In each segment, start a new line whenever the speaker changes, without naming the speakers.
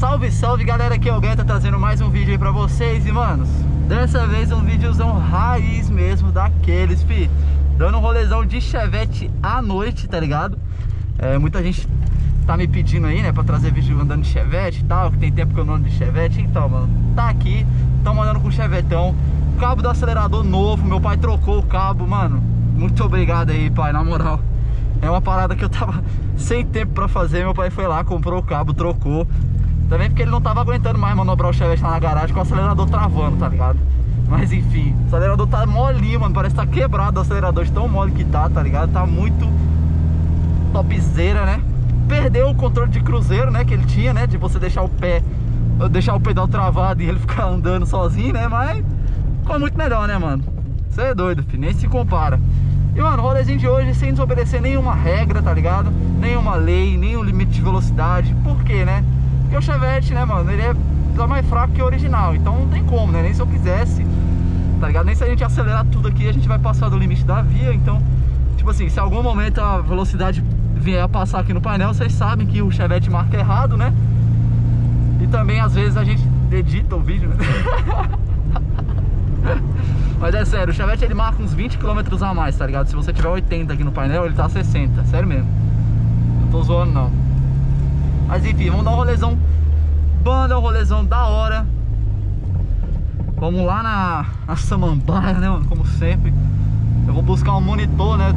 Salve, salve galera, aqui é o Guetta trazendo mais um vídeo aí pra vocês. E manos, dessa vez um vídeozão raiz mesmo daqueles, fi. Dando um rolezão de chevette à noite, tá ligado? É, muita gente tá me pedindo aí, né, pra trazer vídeo andando de chevette e tal Que tem tempo que eu não ando de chevette, então, mano, tá aqui Tamo andando com chevetão Cabo do acelerador novo, meu pai trocou o cabo, mano. Muito obrigado aí, pai, na moral. É uma parada que eu tava sem tempo pra fazer Meu pai foi lá, comprou o cabo, trocou também porque ele não tava aguentando mais manobrar o Chevette lá na garagem com o acelerador travando, tá ligado? Mas enfim, o acelerador tá molinho, mano. Parece que tá quebrado o acelerador de tão mole que tá, tá ligado? Tá muito topzera, né? Perdeu o controle de cruzeiro, né? Que ele tinha, né? De você deixar o pé, deixar o pedal travado e ele ficar andando sozinho, né? Mas ficou muito melhor, né, mano? Você é doido, filho. Nem se compara. E, mano, o rolezinho de hoje sem desobedecer nenhuma regra, tá ligado? Nenhuma lei, nenhum limite de velocidade. Por quê, né? Porque o Chevette, né, mano, ele é mais fraco que o original. Então não tem como, né? Nem se eu quisesse, tá ligado? Nem se a gente acelerar tudo aqui, a gente vai passar do limite da via. Então, tipo assim, se algum momento a velocidade vier a passar aqui no painel, vocês sabem que o Chevette marca errado, né? E também, às vezes, a gente edita o vídeo, né? Mas é sério, o Chevette ele marca uns 20 km a mais, tá ligado? Se você tiver 80 aqui no painel, ele tá 60, sério mesmo. Não tô zoando não. Mas enfim, vamos dar um rolezão. Banda, um rolezão da hora. Vamos lá na, na Samambaia, né, mano, como sempre. Eu vou buscar um monitor, né,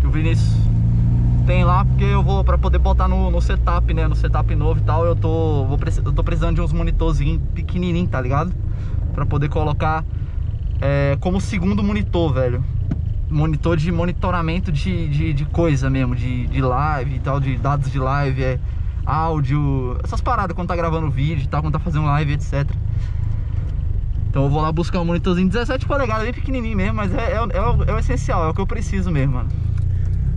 que o Vinícius tem lá Porque eu vou, pra poder botar no, no setup, né, no setup novo e tal. Eu tô, vou, eu tô precisando de uns monitorzinhos pequenininhos, tá ligado? Pra poder colocar é, como segundo monitor, velho. Monitor de monitoramento de, de, de coisa mesmo, de, de live e tal, de dados de live, é áudio, essas paradas quando tá gravando vídeo e tal, quando tá fazendo live, etc. Então eu vou lá buscar um monitorzinho 17 polegadas, bem pequenininho mesmo, mas é, é, é, o, é, o, essencial, é o que eu preciso mesmo, mano.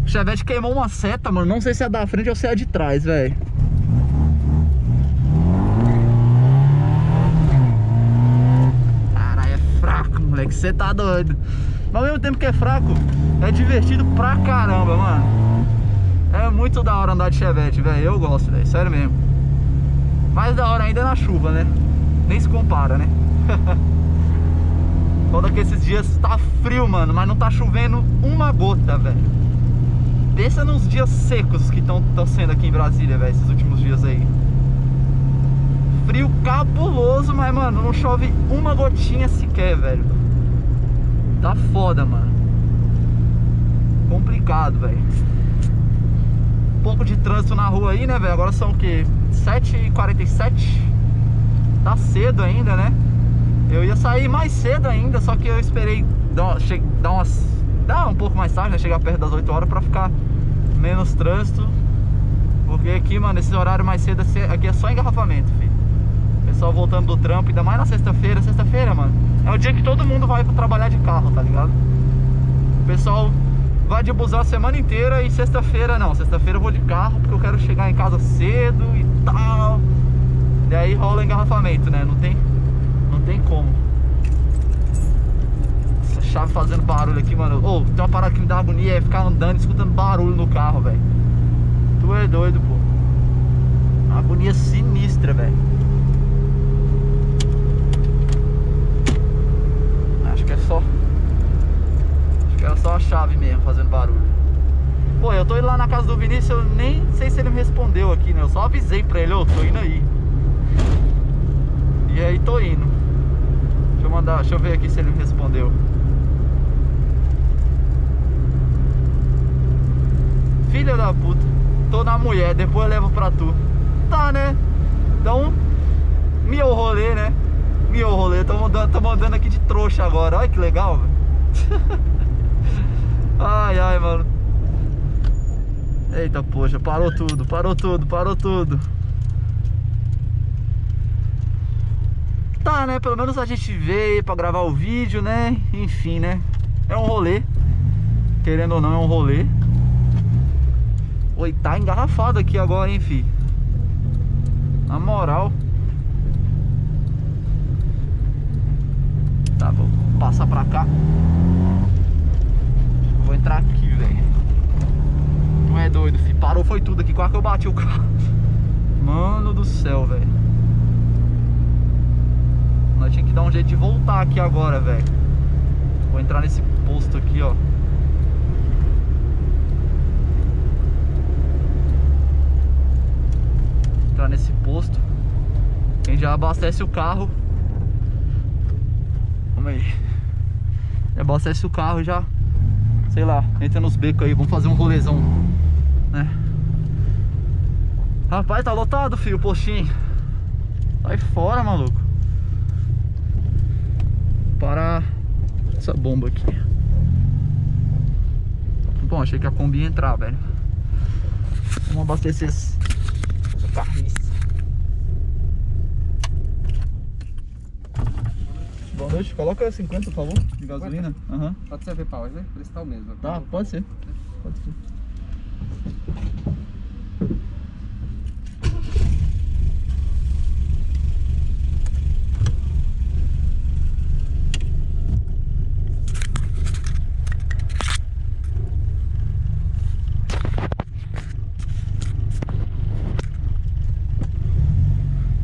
O Chevette queimou uma seta, mano, não sei se é da frente ou se é de trás, velho. Caralho, é fraco, moleque, você tá doido. Mas ao mesmo tempo que é fraco, é divertido pra caramba, mano. É muito da hora andar de chevette, velho. Eu gosto, velho. Sério mesmo. Mais da hora ainda é na chuva, né? Nem se compara, né? Foda que esses dias tá frio, mano. Mas não tá chovendo uma gota, velho. Pensa nos dias secos que estão sendo aqui em Brasília, velho. Esses últimos dias aí. Frio cabuloso, mas, mano, não chove uma gotinha sequer, velho. Tá foda, mano. Complicado, velho pouco de trânsito na rua aí, né, velho? Agora são o quê? 7h47 Tá cedo ainda, né? Eu ia sair mais cedo ainda, só que eu esperei dar, dar umas... Dar um pouco mais tarde, né? Chegar perto das 8 horas pra ficar menos trânsito Porque aqui, mano, esse horário mais cedo aqui é só engarrafamento, filho Pessoal voltando do trampo, ainda mais na sexta-feira Sexta-feira, mano, é o dia que todo mundo vai trabalhar de carro, tá ligado? O pessoal vai de busão a semana inteira e sexta-feira não. Sexta-feira eu vou de carro porque eu quero chegar em casa cedo e tal. E aí rola engarrafamento, né? Não tem, não tem como. Essa chave fazendo barulho aqui, mano. Ô, oh, tem uma parada que me dá agonia é ficar andando escutando barulho no carro, velho. Tu é doido, pô. Uma agonia sinistra, velho. Acho que é só era só a chave mesmo fazendo barulho. Pô, eu tô indo lá na casa do Vinícius, eu nem sei se ele me respondeu aqui, né? Eu só avisei pra ele, ô, oh, tô indo aí. E aí tô indo. Deixa eu mandar, deixa eu ver aqui se ele me respondeu. Filha da puta, tô na mulher, depois eu levo pra tu. Tá, né? Então, meu rolê, né? Meu rolê, tô mandando, tô mandando aqui de trouxa agora. Olha que legal, velho. Ai, ai, mano. Eita, poxa, parou tudo, parou tudo, parou tudo. Tá, né? Pelo menos a gente veio pra gravar o vídeo, né? Enfim, né? É um rolê. Querendo ou não, é um rolê. Oi, tá engarrafado aqui agora, hein. Na moral. Tá, vou passar pra cá entrar aqui, velho. Não é doido, filho. Parou foi tudo aqui. Quase que eu bati o carro. Mano do céu, velho. dar um jeito de voltar aqui agora, velho. Vou entrar nesse posto aqui, ó. Entrar nesse posto. Quem já abastece o carro. Vamos aí. Já abastece o carro já. Sei lá, entra nos becos aí, vamos fazer um rolezão. Né? Rapaz, tá lotado, filho, o postinho. Sai fora, maluco. Para essa bomba aqui. Bom, achei que a Kombi ia entrar, velho. Vamos abastecer esse carro. Boa noite, coloca 50, por favor, de gasolina. Uhum.
Pode ser V-Power, né? Tá o mesmo.
Tá, pode ser. Pode ser.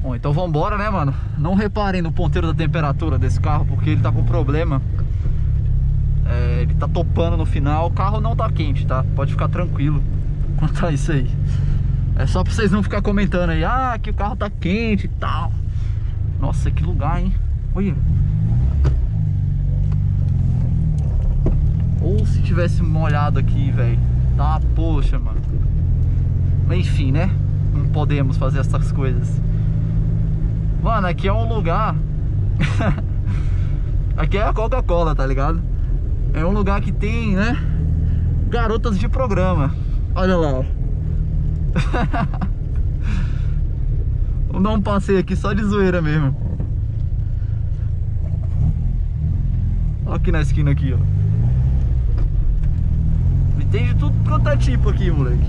Bom, então vambora, né, mano? Não reparem no ponteiro da temperatura desse carro, porque ele tá com problema. É, ele tá topando no final. O carro não tá quente, tá? Pode ficar tranquilo quanto a isso aí. É só pra vocês não ficar comentando aí, ah, que o carro tá quente e tal. Nossa, que lugar, hein? Olha. Ou se tivesse molhado aqui, velho. Tá, poxa, mano. Enfim, né? Não podemos fazer essas coisas. Mano, aqui é um lugar. aqui é a Coca-Cola, tá ligado? É um lugar que tem, né? Garotas de programa. Olha lá, ó. Vamos dar um passeio aqui só de zoeira mesmo. Olha aqui na esquina aqui, ó. E tem de tudo quanto é tipo aqui, moleque.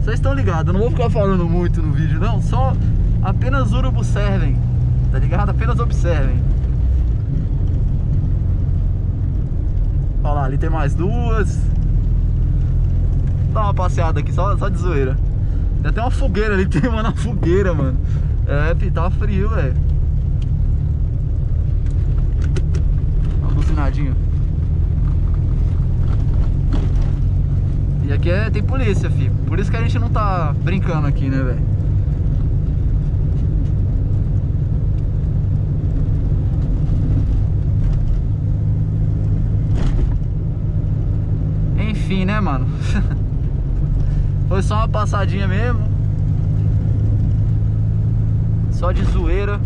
Vocês estão ligados, eu não vou ficar falando muito no vídeo não, só apenas urubos servem, tá ligado? Apenas observem. Olha lá, ali tem mais duas. Dá uma passeada aqui, só, só de zoeira. Tem até uma fogueira ali, tem uma na fogueira, mano. É, tá frio, velho. Uma buzinadinha. E aqui é, tem polícia, filho. Por isso que a gente não tá brincando aqui, né, velho? Enfim, né, mano? Foi só uma passadinha mesmo. Só de zoeira.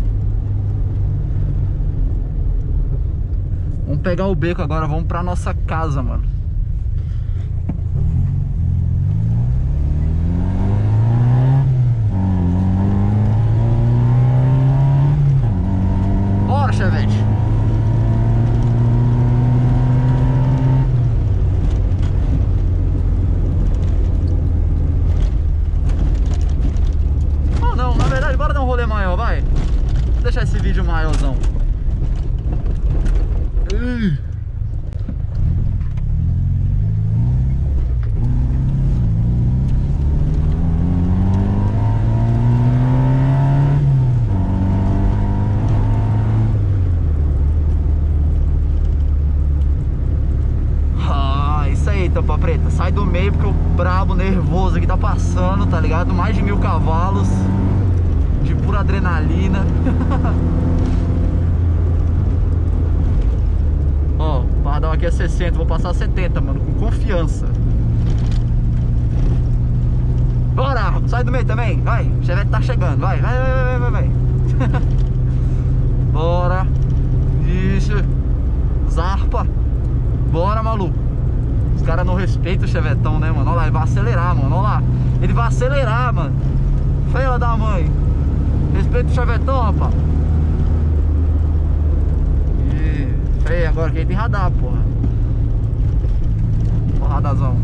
Vamos pegar o beco agora, vamos pra nossa casa, mano. Bora, Chevette. Oh, não, na verdade, bora dar um rolê maior, vai. Vou deixar esse vídeo maiorzão. Ih. Ah, isso aí, tampa preta. Sai do meio porque o brabo nervoso aqui tá passando, tá ligado? Mais de mil cavalos de pura adrenalina. Ó, o pardal aqui é 60, vou passar 70, mano, com confiança. Bora, sai do meio também, vai. O Chevette tá chegando, vai, vai, vai, vai, vai, vai. Bora. Isso. Zarpa. Bora, maluco. Os respeitam o chevetão, né, mano? Olha lá, ele vai acelerar, mano. Olha lá. Ele vai acelerar, mano. Feia da mãe. Respeita o chevetão, rapaz. Feia, agora que ele tem radar, porra. Ó, radarzão.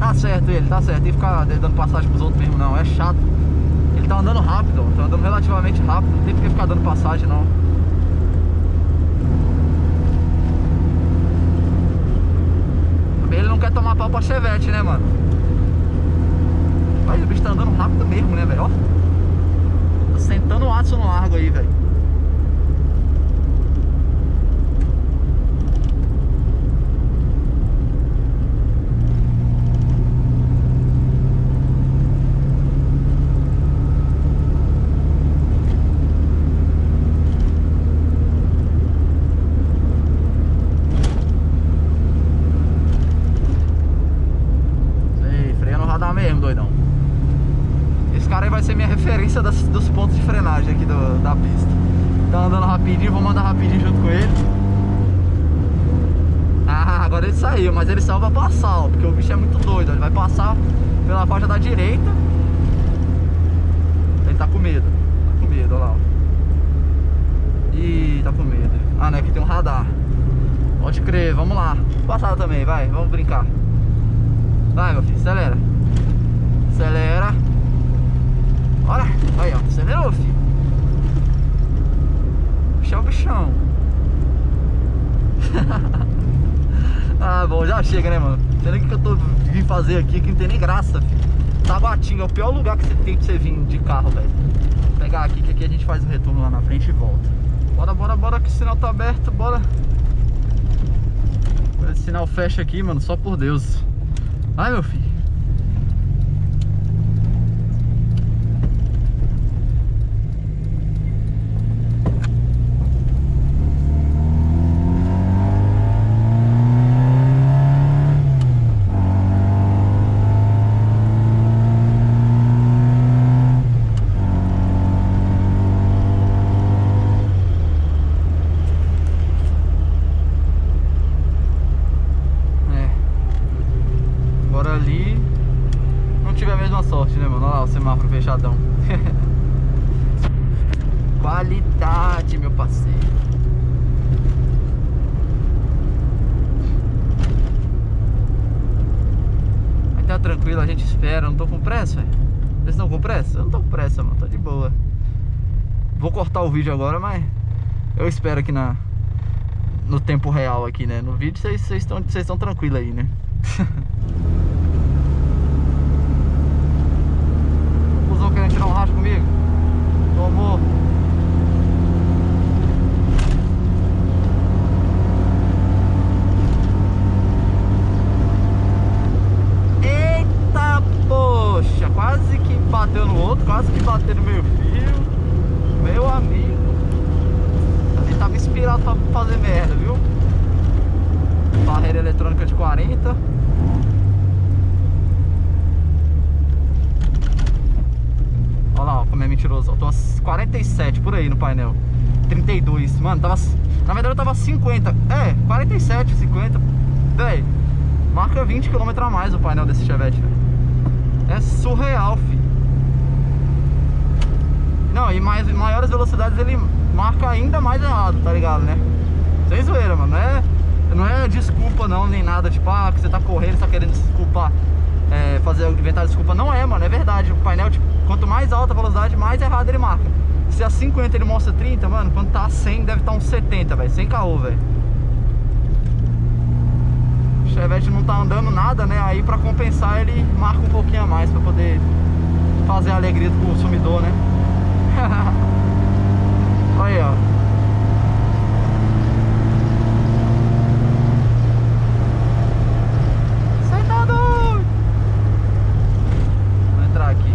Tá certo ele, tá certo. Tem que ficar dando passagem pros outros mesmo, não. É chato. Ele tá andando rápido, ó. Tá andando relativamente rápido. Não tem porque ficar dando passagem, não. Ele não quer tomar pau pra chevette, né, mano? Mas o bicho tá andando rápido mesmo, né, velho? Ó. Tá sentando aço no largo aí, velho. Sei, freia no radar mesmo, doidão. Esse cara aí vai ser minha referência das- dos pontos de frenagem aqui do- da pista. Tá andando rapidinho, vou mandar junto com ele. Ah, agora ele saiu, mas ele saiu pra passar, ó, porque o bicho é muito doido. Ele vai passar pela faixa da direita. Ele tá com medo. Tá com medo, olha lá. ó. Ih, tá com medo. Ah, né? Aqui tem um radar. Pode crer, vamos lá. Passada também, vai, vamos brincar. Vai, meu filho, acelera. Acelera. Olha, aí, ó. Acelerou, filho. Bichão, bichão. ah, bom, já chega, né, mano? Não o que eu tô vim fazer aqui, que não tem nem graça, filho. Taguatinga é o pior lugar que você tem pra você vir de carro, velho. Vou pegar aqui, que aqui a gente faz o retorno lá na frente e volta. Bora, bora, bora, que o sinal tá aberto, bora. Esse sinal fecha aqui, mano, só por Deus. Vai, meu filho. É. Agora ali não tive a mesma sorte, né, mano? Olha lá o semáforo fechadão. Qualidade, meu parceiro. Aí tá tranquilo, a gente espera. Não tô com pressa, velho. Vocês estão com pressa? Eu não tô com pressa, mano. Tô de boa. Vou cortar o vídeo agora, mas eu espero aqui na, no tempo real aqui, né? No vídeo vocês estão tranquilos aí, né? o cuzão querendo tirar um racho comigo? Tomou. Eita poxa, quase que bateu no outro, quase que bateu no meu fio. Meu amigo. Ali tava inspirado pra fazer merda, viu? Barreira eletrônica de 40. Olha lá, ó, como é mentiroso. Eu tô a 47 por aí no painel. 32. Mano, tava. Na verdade eu tava 50. É, 47, 50. Véi, marca 20 km a mais o painel desse Chevette, velho. É surreal, fi. Não, e mais, maiores velocidades ele marca ainda mais errado, tá ligado, né? Sem zoeira, mano. Não é, não é desculpa não, nem nada. Tipo, ah, que você tá correndo, tá querendo desculpar. É, fazer, inventar desculpa. Não é, mano, é verdade. O painel, tipo, quanto mais alta a velocidade, mais errado ele marca. Se a 50 ele mostra 30, mano, quando tá a 100 deve estar tá uns 70, velho. Sem caô, velho. Chevette não tá andando nada, né? Aí pra compensar ele marca um pouquinho a mais pra poder fazer a alegria do consumidor, né? Aí, ó. Cê tá doido? Vou entrar aqui.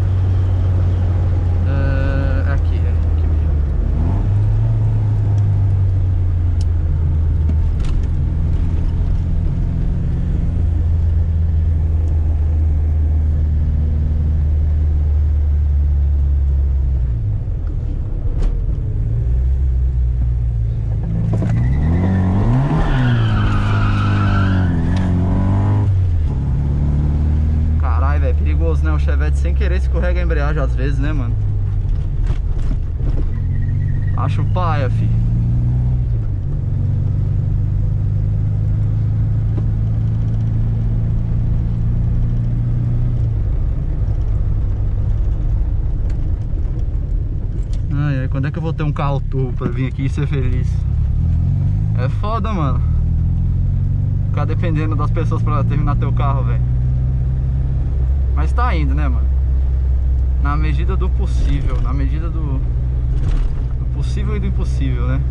É, aqui, é aqui mesmo. Caralho, velho, perigoso, né? O Chevette sem querer escorrega a embreagem às vezes, né, mano? Acho paia, fi. Ai, ai, quando é que eu vou ter um carro turbo pra vir aqui e ser feliz? É foda, mano. Ficar dependendo das pessoas pra terminar teu carro, velho. Mas tá indo, né, mano? Na medida do possível, na medida do, do possível e do impossível, né?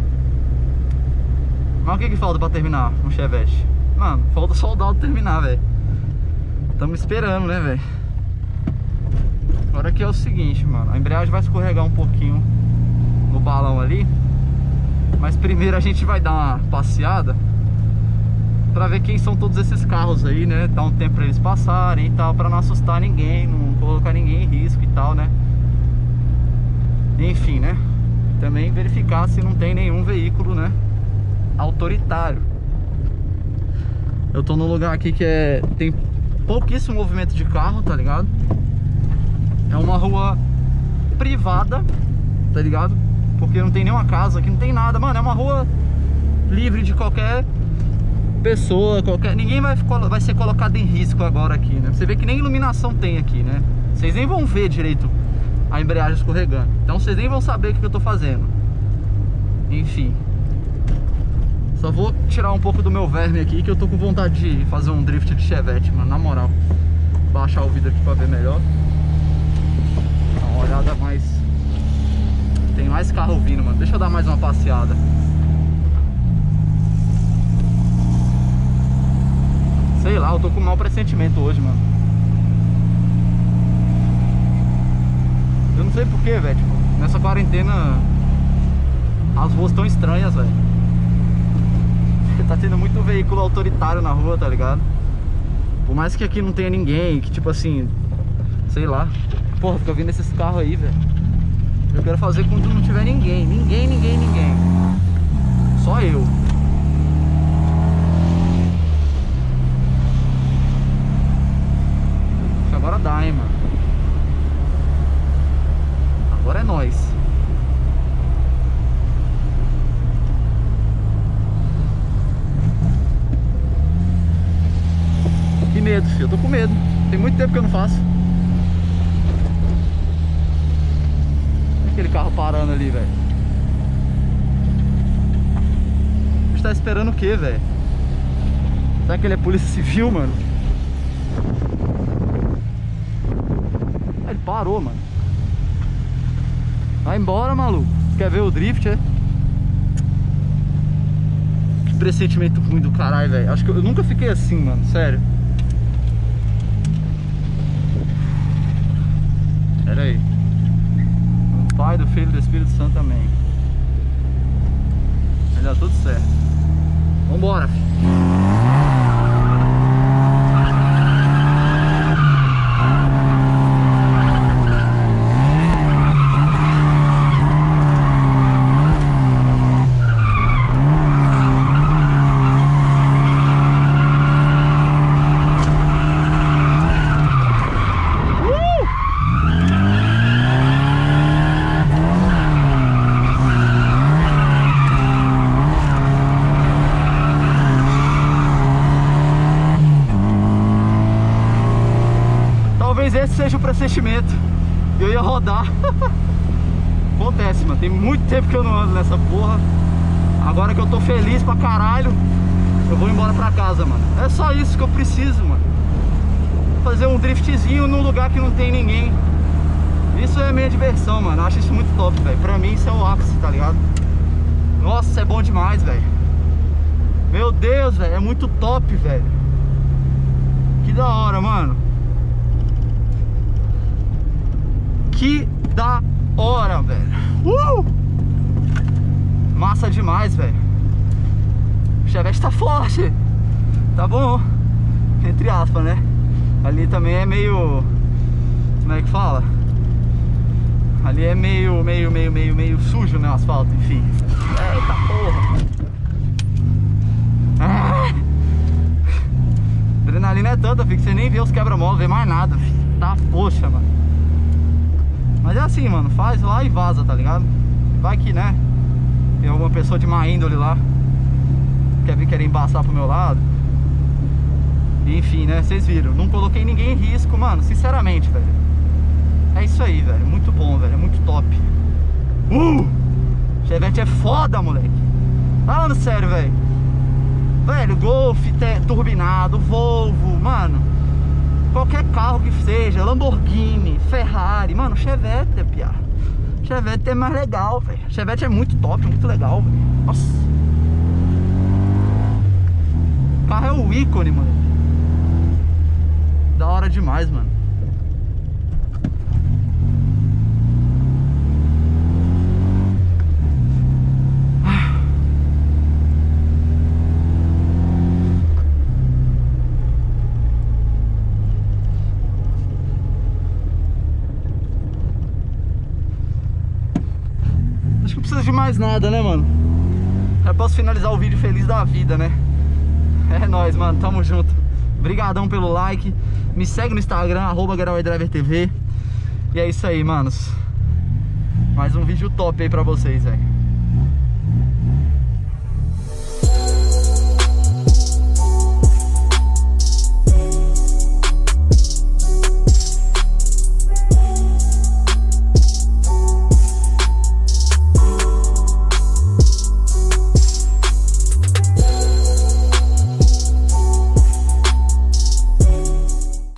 Mas o que que falta pra terminar um Chevette? Mano, falta só o Daldo terminar, velho. Tamo esperando, né, velho? Agora aqui é o seguinte, mano. A embreagem vai escorregar um pouquinho no balão ali. Mas primeiro a gente vai dar uma passeada Pra ver quem são todos esses carros aí, né? Dar um tempo pra eles passarem e tal Pra não assustar ninguém, não colocar ninguém em risco e tal, né? Enfim, né? Também verificar se não tem nenhum veículo, né? Autoritário Eu tô num lugar aqui que é... Tem pouquíssimo movimento de carro, tá ligado? É uma rua privada, tá ligado? Porque não tem nenhuma casa aqui, não tem nada Mano, é uma rua livre de qualquer pessoa, qualquer... Ninguém vai, vai ser colocado em risco agora aqui, né? Você vê que nem iluminação tem aqui, né? Vocês nem vão ver direito a embreagem escorregando. Então vocês nem vão saber o que eu tô fazendo. Enfim. Só vou tirar um pouco do meu verme aqui Que eu tô com vontade de fazer um drift de chevette, mano Na moral. Baixar o vidro aqui pra ver melhor. Dá uma olhada mais Tem mais carro vindo, mano. Deixa eu dar mais uma passeada Sei lá, eu tô com um mau pressentimento hoje, mano. Eu não sei porquê, velho. Tipo, nessa quarentena as ruas tão estranhas, velho. Tá tendo muito veículo autoritário na rua, tá ligado? Por mais que aqui não tenha ninguém, que tipo assim, sei lá. Porra, fica vindo esses carros aí, velho. Eu quero fazer quando não tiver ninguém. Ninguém, ninguém, ninguém. Só eu. Agora dá, hein, mano. Agora é nós. Que medo, filho. Eu tô com medo. Tem muito tempo que eu não faço. Olha aquele carro parando ali, velho. A gente tá esperando o quê, velho? Será que ele é polícia civil, mano? Ele parou, mano. Vai embora, maluco. Quer ver o drift, é? Que pressentimento ruim do caralho, velho. Acho que eu, eu nunca fiquei assim, mano. Sério. Pera aí. Do Pai, do Filho do Espírito Santo também. Vai dar tudo certo. Vambora, filho. Talvez esse seja o pressentimento. Eu ia rodar. Acontece, mano. Tem muito tempo que eu não ando nessa porra. Agora que eu tô feliz pra caralho, eu vou embora pra casa, mano. É só isso que eu preciso, mano. Fazer um driftzinho num lugar que não tem ninguém. Isso é minha diversão, mano. Eu acho isso muito top, velho. Pra mim isso é o ápice, tá ligado? Nossa, é bom demais, velho. Meu Deus, velho. É muito top, velho. Que da hora, mano. Que da hora, velho. Uh! Massa demais, velho. O Chevette tá forte. Tá bom. Entre aspas, né? Ali também é meio... Como é que fala? Ali é meio, meio, meio, meio, meio sujo, né? O asfalto, enfim. Eita porra. Ah! Adrenalina é tanta, filho, que você nem vê os quebra-mola, vê mais nada, filho. Tá, poxa, mano. Mas é assim, mano, faz lá e vaza, tá ligado? Vai que, né? Tem alguma pessoa de má índole lá Quer vir querer embaçar pro meu lado Enfim, né? Vocês viram Não coloquei ninguém em risco, mano Sinceramente, velho É isso aí, velho Muito bom, velho É muito top Uh! Chevette é foda, moleque Falando sério, velho Velho, Golf turbinado Volvo, mano Qualquer carro que seja Lamborghini, Ferrari Mano, Chevette Chevette é mais legal, velho. Chevette é muito top, muito legal, velho. Nossa. O carro é o ícone, mano. Da hora demais, mano. Acho que não precisa de mais nada, né, mano? Já posso finalizar o vídeo feliz da vida, né? É nóis, mano. Tamo junto. Obrigadão pelo like. Me segue no Instagram, arroba TV. E é isso aí, manos. Mais um vídeo top aí pra vocês, velho.